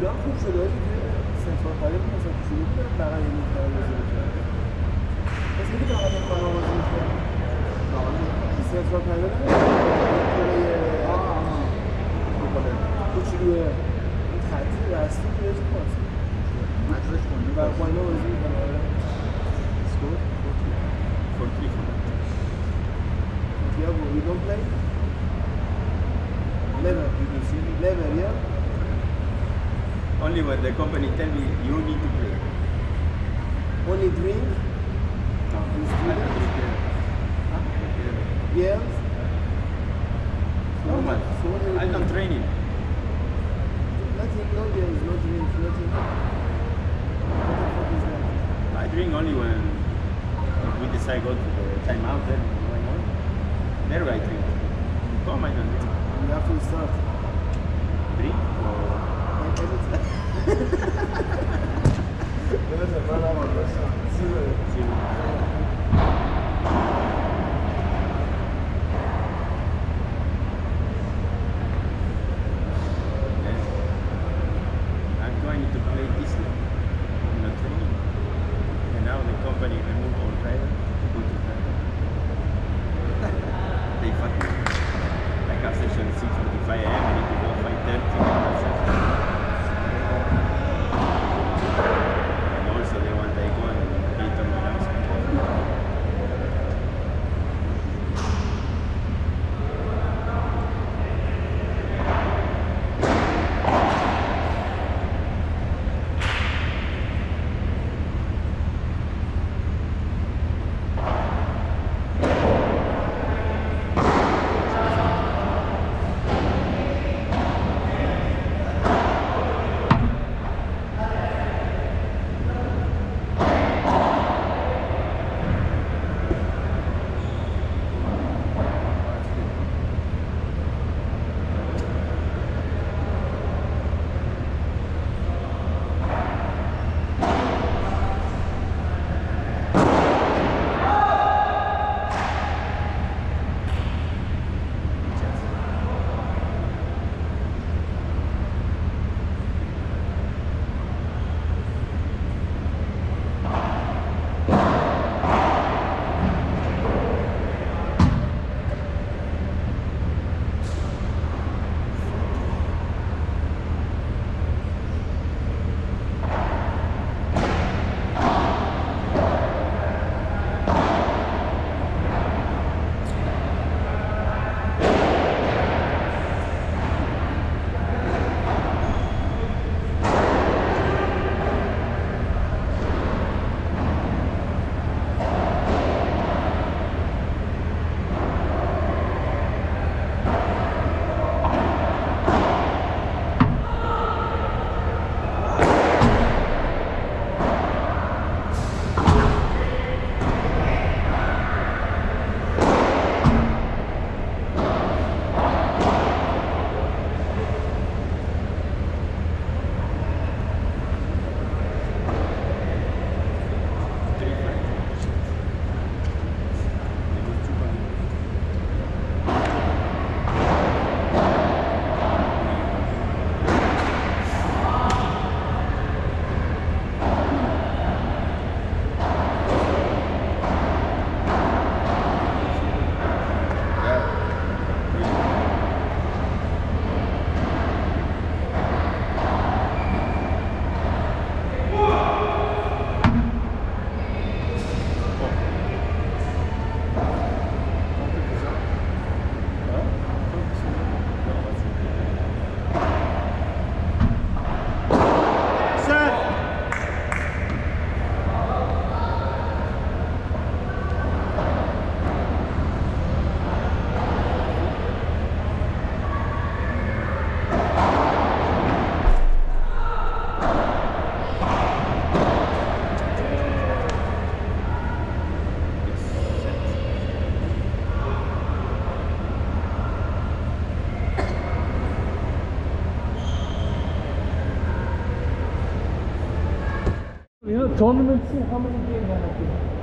ایران خوب شده که سنترال پایه بود مثلا شروع کنم برای این کار بازی بکنم پس میگه در حال کار بازی می‌کنم سنترال پایه نمیشه کوچولو تعطیل رسمی بیرزی کنم مجرش کنم و با اینا بازی می‌کنم. اسکور؟ فورتری کنم Thiago, we don't play? Never. Never, yeah? Only when the company tell me you need to play. Only drink, No, I don't take care. Huh? Take care. Normal. So what do you I do? don't train it. Nothing, no girls, no drink, nothing. What the fuck is that? I drink only when we decide go to the timeout then why not? There I drink. Come I don't drink. You have to start. Drink or 你们怎么ナナマ想さんす！You tournaments, how many games? I have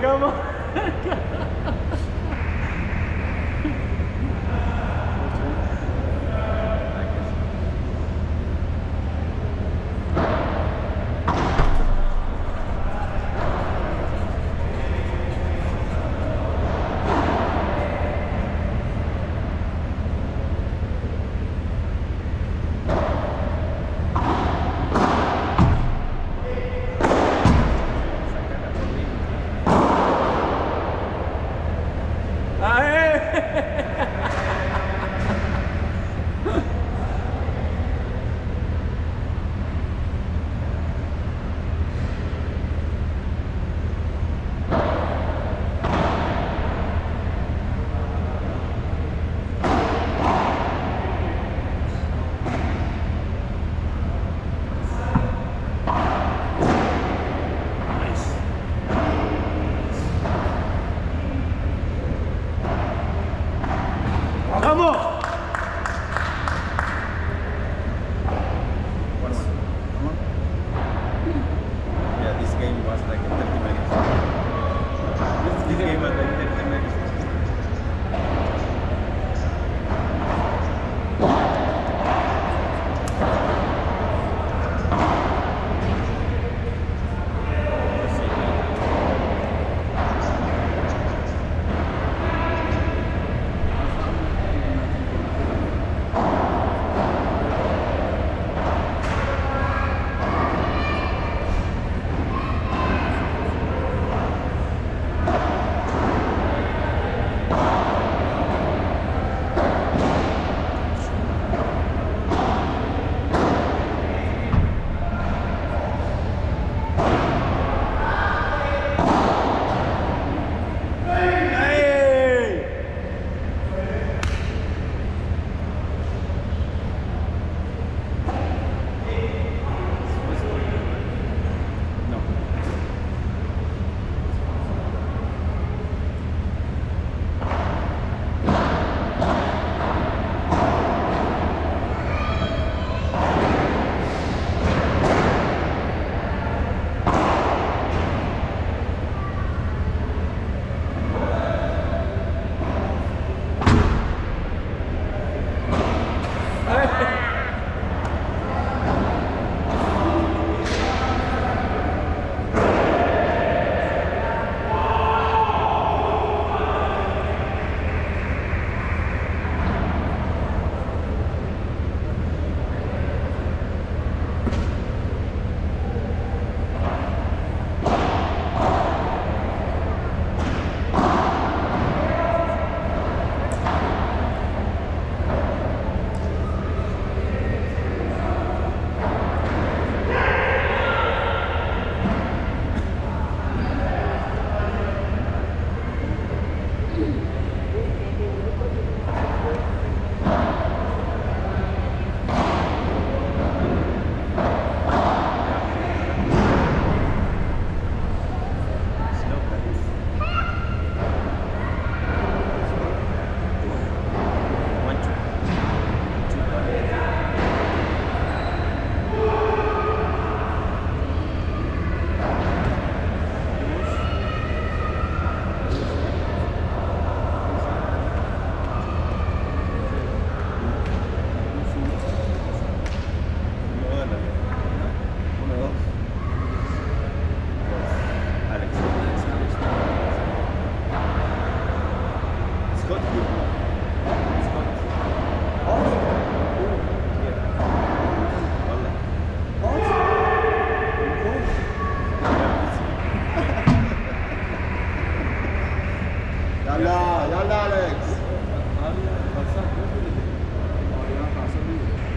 come on.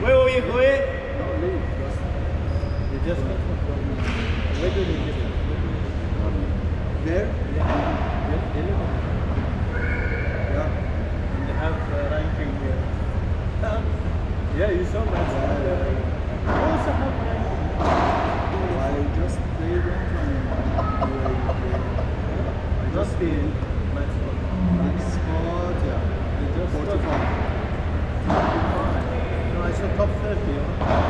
Where were you going? Don't leave. You just from Where you get it? There? Yeah. Yeah. And have uh, ranking here. yeah, you saw that. Yeah. I just played one time. Just. Philadelphia.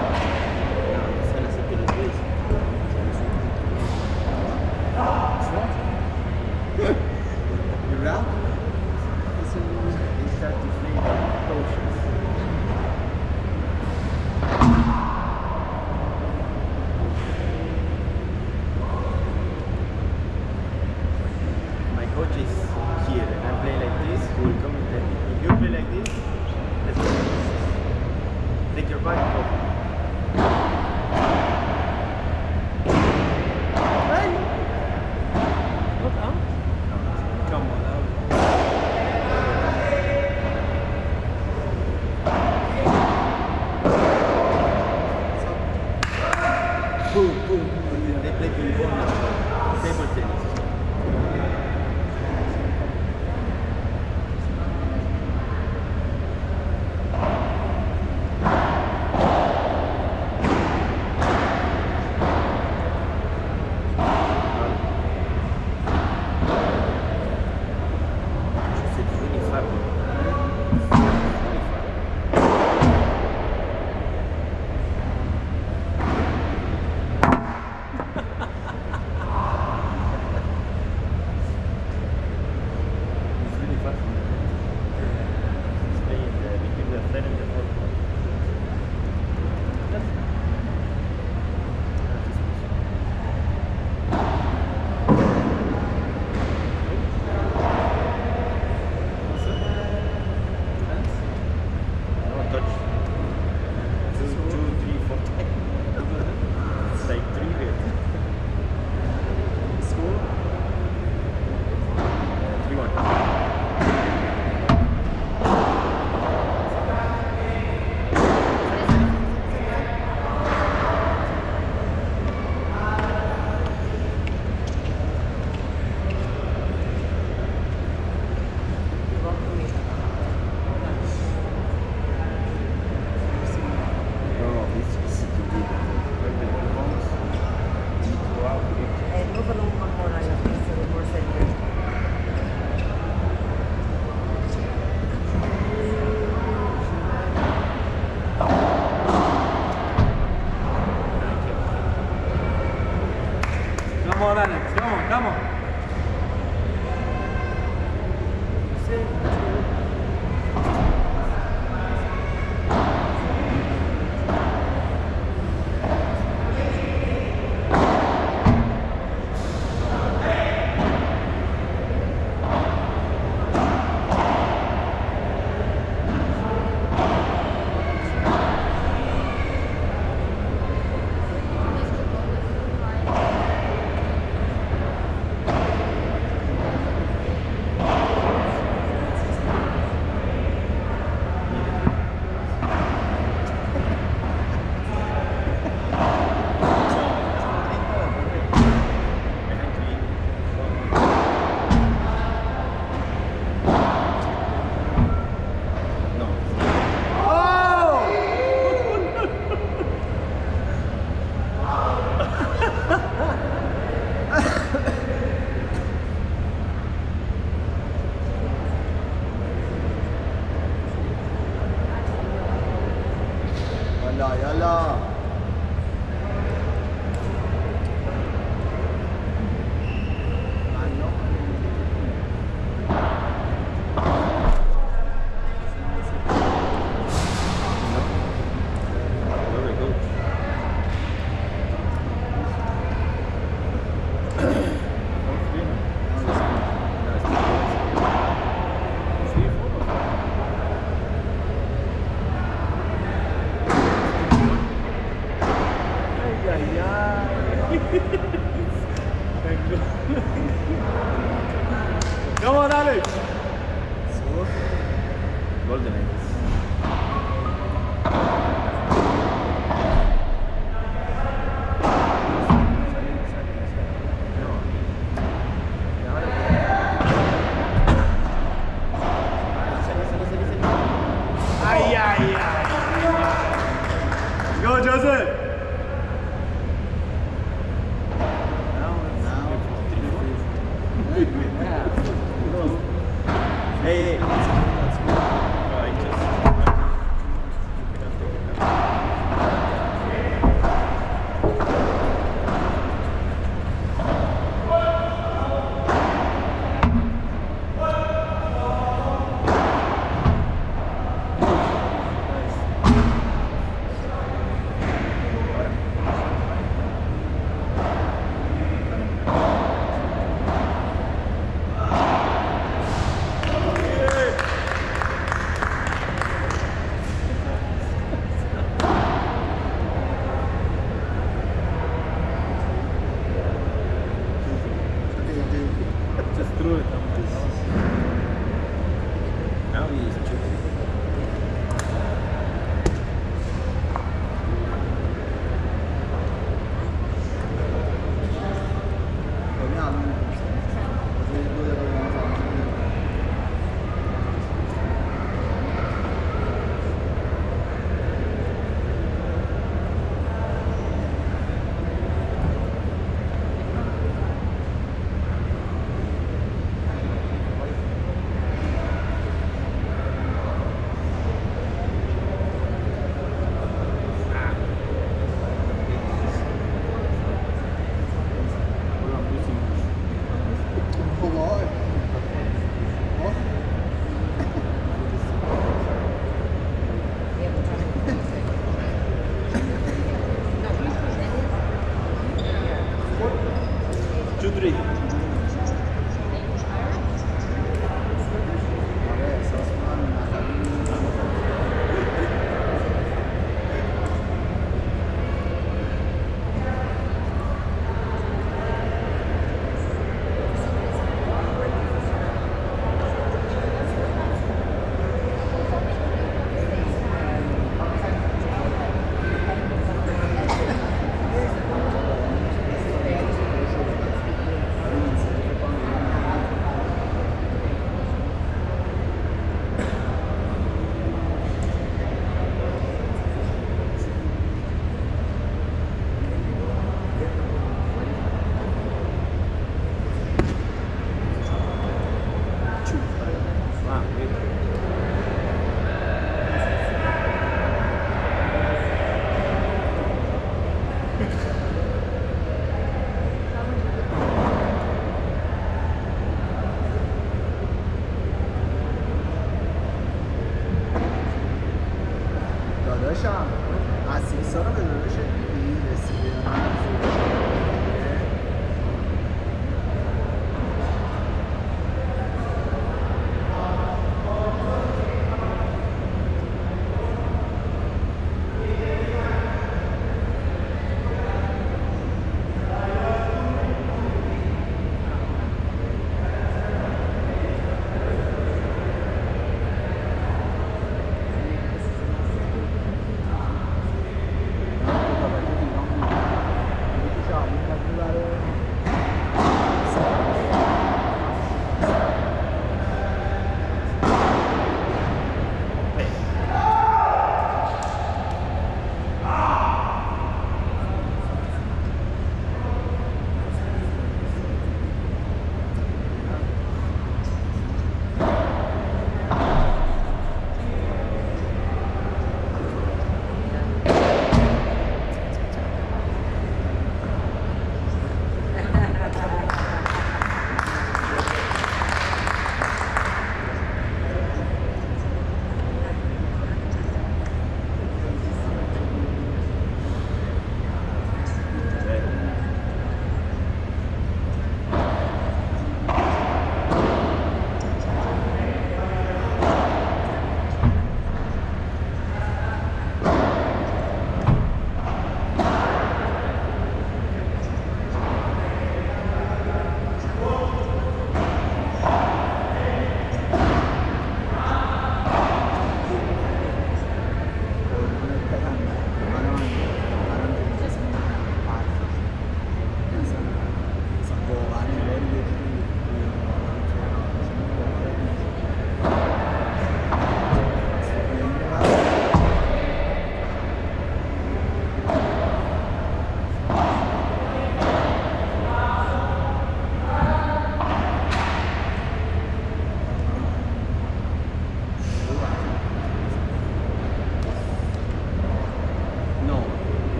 Um,